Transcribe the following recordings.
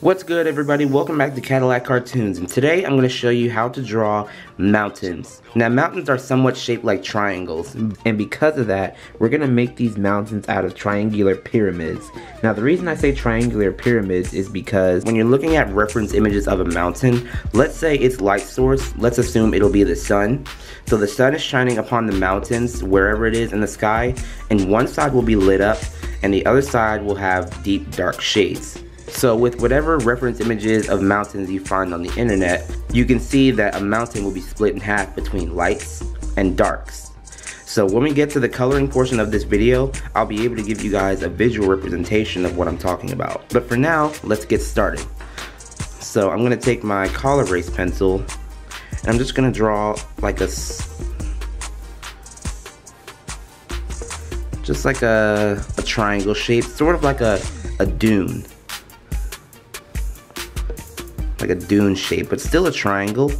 What's good everybody? Welcome back to Cadillac Cartoonz and today I'm going to show you how to draw mountains. Now mountains are somewhat shaped like triangles and because of that we're going to make these mountains out of triangular pyramids. Now the reason I say triangular pyramids is because when you're looking at reference images of a mountain, let's say its light source, let's assume it'll be the sun. So the sun is shining upon the mountains wherever it is in the sky and one side will be lit up and the other side will have deep dark shades. So with whatever reference images of mountains you find on the internet, you can see that a mountain will be split in half between lights and darks. So when we get to the coloring portion of this video, I'll be able to give you guys a visual representation of what I'm talking about. But for now, let's get started. So I'm gonna take my Col-Erase pencil and I'm just gonna draw like a just like a, a triangle shape, sort of like a, a dune like a dune shape, but still a triangle.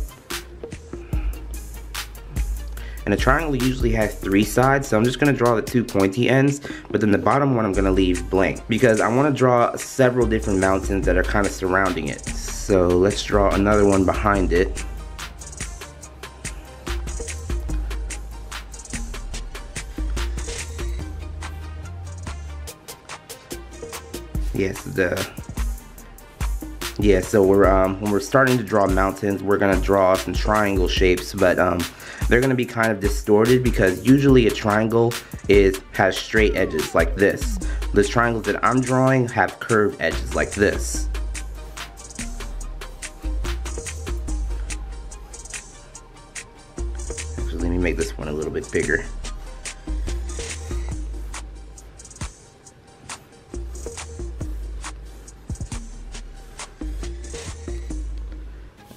And a triangle usually has three sides, so I'm just gonna draw the two pointy ends, but then the bottom one I'm gonna leave blank because I wanna draw several different mountains that are kind of surrounding it. So let's draw another one behind it. Yes, the yeah, so we're um, when we're starting to draw mountains, we're gonna draw some triangle shapes, but um, they're gonna be kind of distorted because usually a triangle is has straight edges like this. The triangles that I'm drawing have curved edges like this. Actually, let me make this one a little bit bigger.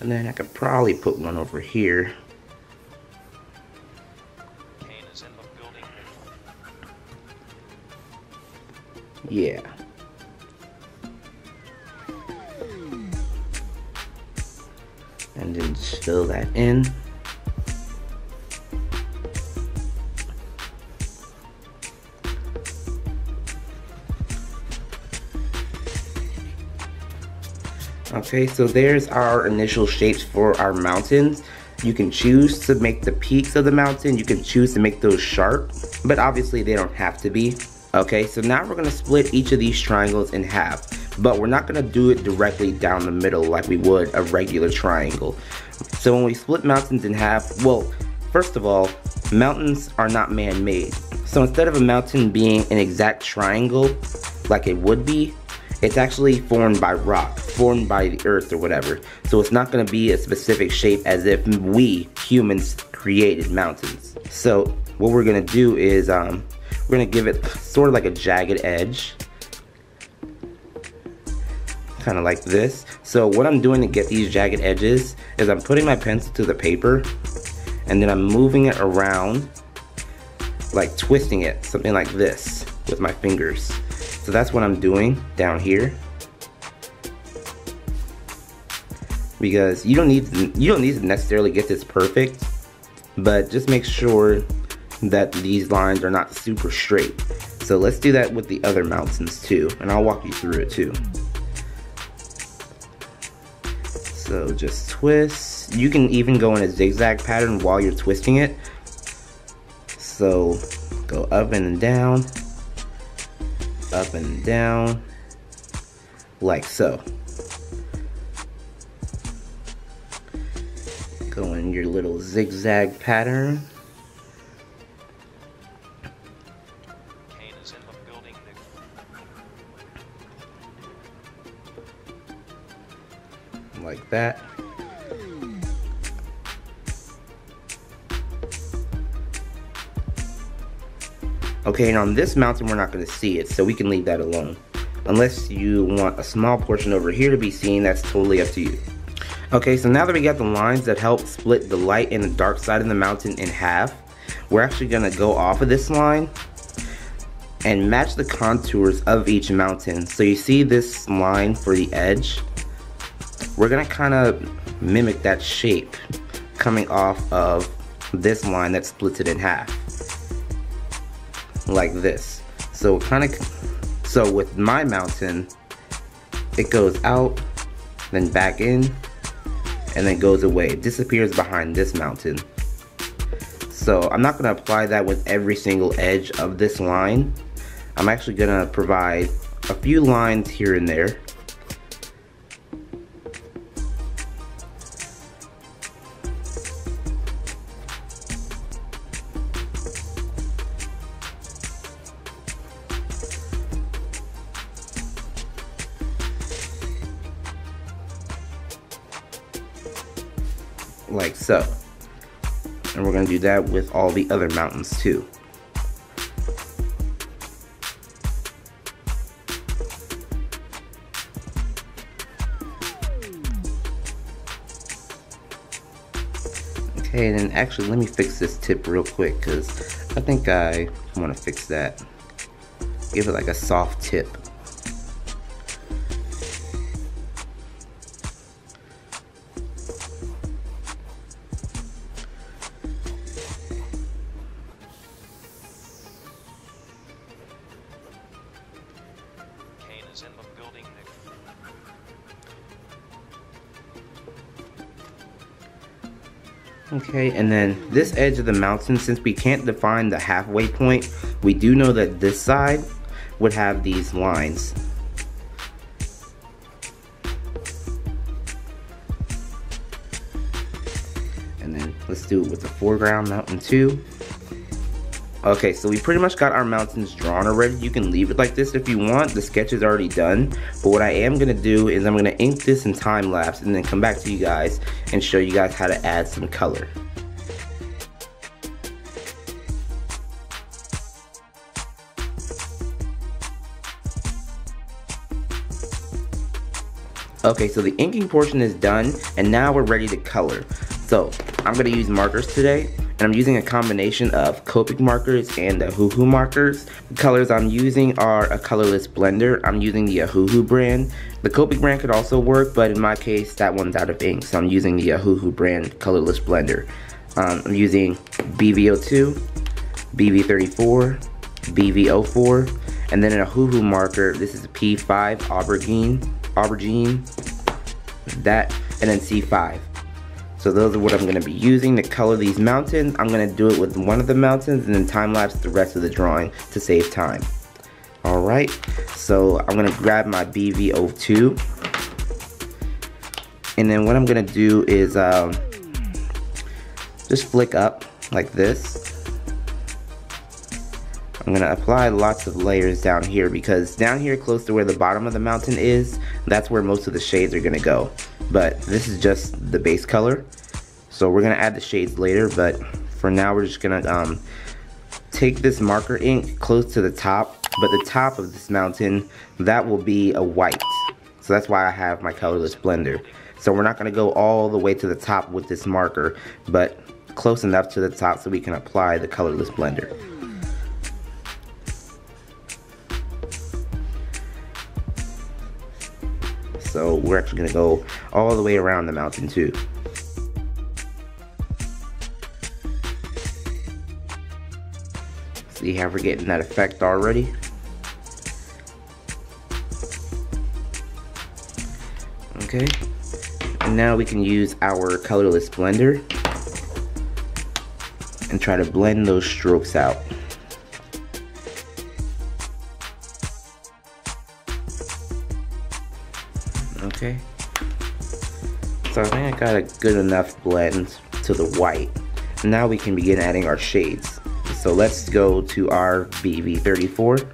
And then I could probably put one over here. Yeah. And then fill that in. Okay, so there's our initial shapes for our mountains. You can choose to make the peaks of the mountain, you can choose to make those sharp, but obviously they don't have to be. Okay, so now we're gonna split each of these triangles in half, but we're not gonna do it directly down the middle like we would a regular triangle. So when we split mountains in half, well, first of all, mountains are not man-made. So instead of a mountain being an exact triangle, like it would be, it's actually formed by rock, formed by the earth or whatever. So it's not gonna be a specific shape as if we, humans, created mountains. So what we're gonna do is, um, we're gonna give it sort of like a jagged edge. Kind of like this. So what I'm doing to get these jagged edges is I'm putting my pencil to the paper and then I'm moving it around like twisting it, something like this with my fingers. So that's what I'm doing down here. Because you don't need you don't need to necessarily get this perfect, but just make sure that these lines are not super straight. So let's do that with the other mountains too, and I'll walk you through it too. So just twist. You can even go in a zigzag pattern while you're twisting it. So go up and down up and down like so. Go in your little zigzag pattern. Like that. Okay, and on this mountain, we're not gonna see it, so we can leave that alone. Unless you want a small portion over here to be seen, that's totally up to you. Okay, so now that we got the lines that help split the light and the dark side of the mountain in half, we're actually gonna go off of this line and match the contours of each mountain. So you see this line for the edge? We're gonna kind of mimic that shape coming off of this line that splits it in half like this. So kind of, so with my mountain, it goes out then back in, and then goes away. It disappears behind this mountain. So I'm not gonna apply that with every single edge of this line. I'm actually gonna provide a few lines here and there. Do that with all the other mountains too. Okay, and then actually let me fix this tip real quick because I think I want to fix that. Give it like a soft tip. Okay, and then this edge of the mountain, since we can't define the halfway point, we do know that this side would have these lines. And then let's do it with the foreground mountain too. Okay, so we pretty much got our mountains drawn already. You can leave it like this if you want. The sketch is already done. But what I am going to do is I'm going to ink this in time lapse and then come back to you guys and show you guys how to add some color. Okay, so the inking portion is done, and now we're ready to color. So, I'm gonna use markers today, and I'm using a combination of Copic markers and the Ohuhu markers. The colors I'm using are a colorless blender. I'm using the Ohuhu brand. The Copic brand could also work, but in my case, that one's out of ink, so I'm using the Ohuhu brand colorless blender. Um, I'm using BV02, BV34, BV04, and then an Ohuhu marker, this is a P5 Aubergine aubergine, that, and then C5. So those are what I'm gonna be using to color these mountains. I'm gonna do it with one of the mountains and then time lapse the rest of the drawing to save time. All right, so I'm gonna grab my BV02. And then what I'm gonna do is um, just flick up like this. I'm gonna apply lots of layers down here because down here close to where the bottom of the mountain is, that's where most of the shades are gonna go. But this is just the base color. So we're gonna add the shades later, but for now we're just gonna um, take this marker ink close to the top, but the top of this mountain, that will be a white. So that's why I have my colorless blender. So we're not gonna go all the way to the top with this marker, but close enough to the top so we can apply the colorless blender. So we're actually gonna go all the way around the mountain too. See how we're getting that effect already? Okay, and now we can use our colorless blender and try to blend those strokes out. Okay. So I think I got a good enough blend to the white. Now we can begin adding our shades. So let's go to our BV34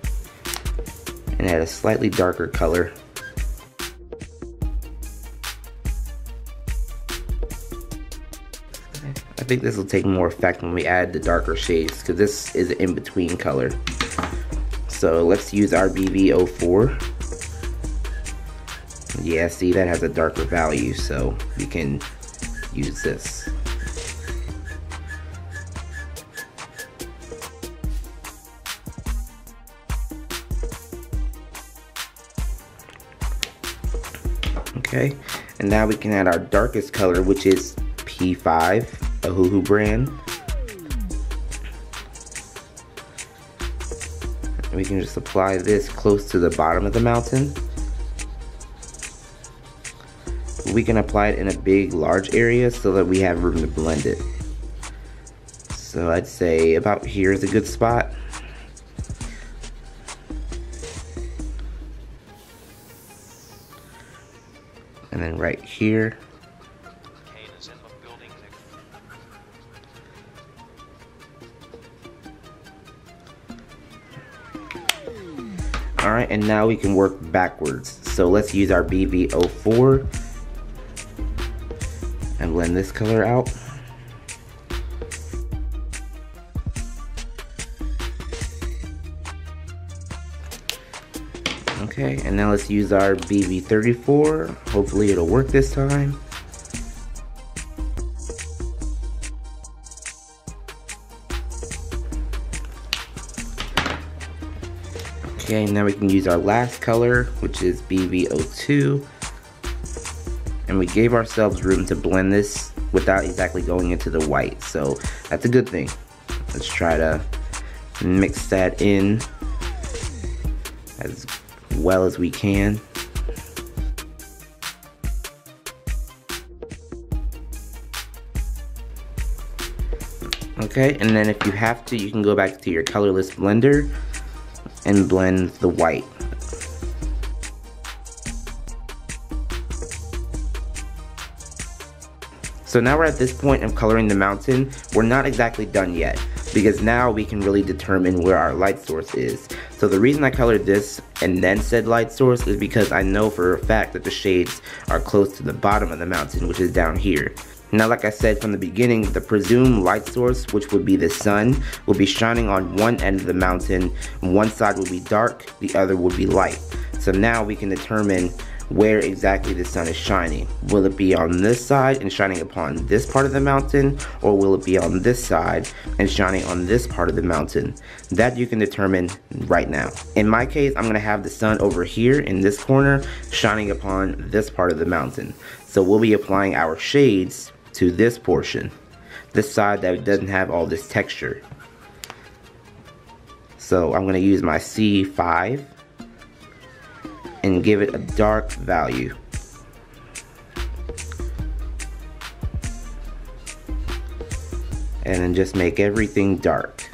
and add a slightly darker color. I think this will take more effect when we add the darker shades because this is an in-between color. So let's use our BV04 yeah, see, that has a darker value, so we can use this. Okay, and now we can add our darkest color, which is P5, a Ohuhu brand. we can just apply this close to the bottom of the mountain. We can apply it in a big, large area so that we have room to blend it. So I'd say about here is a good spot. And then right here. Alright, and now we can work backwards. So let's use our BV04 and blend this color out. Okay, and now let's use our BV34. Hopefully it'll work this time. Okay, now we can use our last color, which is BV02. And we gave ourselves room to blend this without exactly going into the white. So that's a good thing. Let's try to mix that in as well as we can. Okay, and then if you have to, you can go back to your colorless blender and blend the white. So now we're at this point of coloring the mountain. We're not exactly done yet because now we can really determine where our light source is. So the reason I colored this and then said light source is because I know for a fact that the shades are close to the bottom of the mountain, which is down here. Now, like I said from the beginning, the presumed light source, which would be the sun, will be shining on one end of the mountain. One side will be dark, the other will be light. So now we can determine where exactly the sun is shining. Will it be on this side and shining upon this part of the mountain, or will it be on this side and shining on this part of the mountain? That you can determine right now. In my case, I'm gonna have the sun over here in this corner, shining upon this part of the mountain. So we'll be applying our shades to this portion, this side that doesn't have all this texture. So I'm gonna use my C5 and give it a dark value. And then just make everything dark.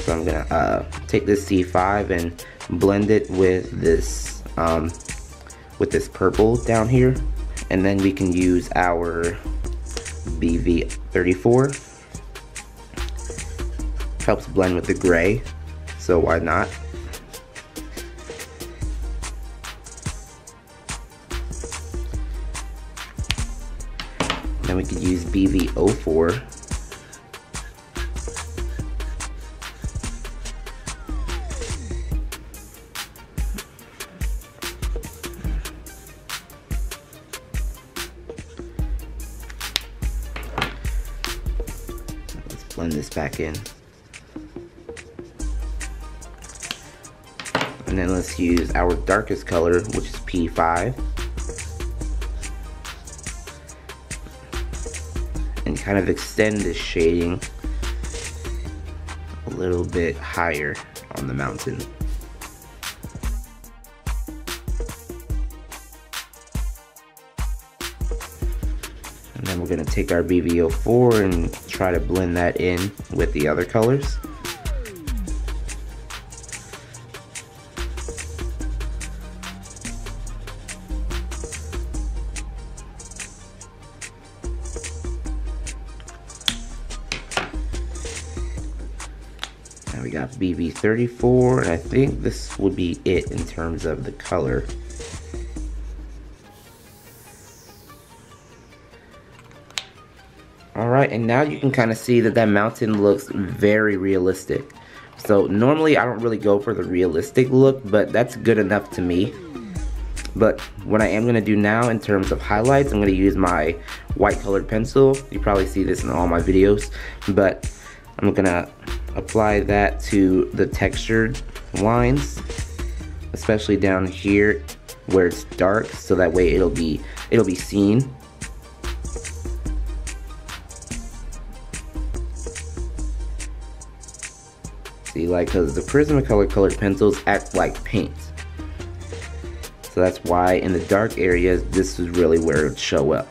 So I'm gonna uh, take this C5 and blend it with this um, with this purple down here. And then we can use our BV34. Helps blend with the gray so why not? Then we could use BV04. Let's blend this back in. And then let's use our darkest color, which is P5. And kind of extend this shading a little bit higher on the mountain. And then we're gonna take our BV04 and try to blend that in with the other colors. BV34, and I think this would be it in terms of the color. Alright, and now you can kind of see that that mountain looks very realistic. So normally I don't really go for the realistic look, but that's good enough to me. But what I am going to do now in terms of highlights, I'm going to use my white colored pencil. You probably see this in all my videos, but I'm going to apply that to the textured lines, especially down here where it's dark, so that way it'll be it'll be seen. See, like, cause the Prismacolor colored pencils act like paint. So that's why in the dark areas, this is really where it would show up.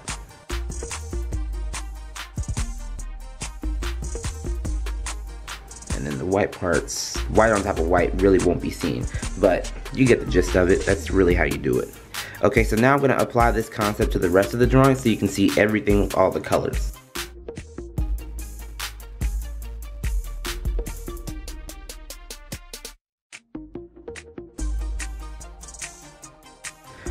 White parts, white on top of white really won't be seen. But you get the gist of it. That's really how you do it. Okay, so now I'm gonna apply this concept to the rest of the drawing so you can see everything with all the colors.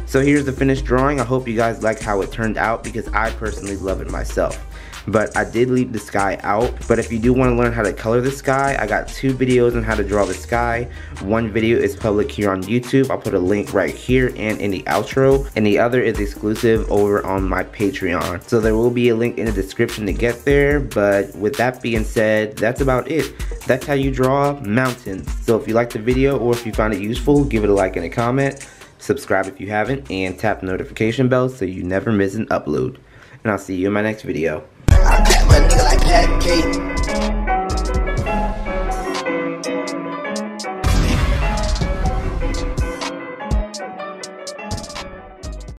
So here's the finished drawing. I hope you guys like how it turned out because I personally love it myself but I did leave the sky out. But if you do want to learn how to color the sky, I got two videos on how to draw the sky. One video is public here on YouTube. I'll put a link right here and in the outro. And the other is exclusive over on my Patreon. So there will be a link in the description to get there. But with that being said, that's about it. That's how you draw mountains. So if you liked the video or if you found it useful, give it a like and a comment. Subscribe if you haven't and tap the notification bell so you never miss an upload. And I'll see you in my next video that gate.